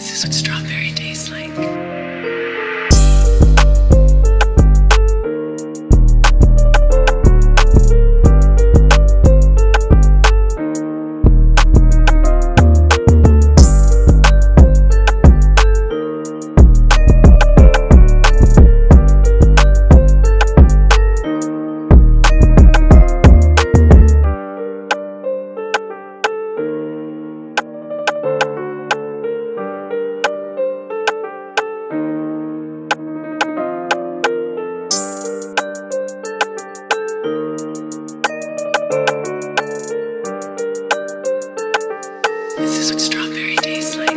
This is what strawberry tastes like. This is what strawberry tastes like.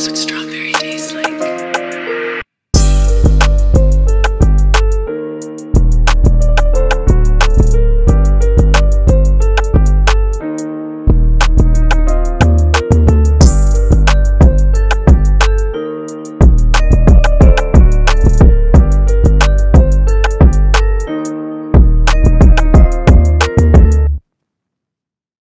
It's would strong.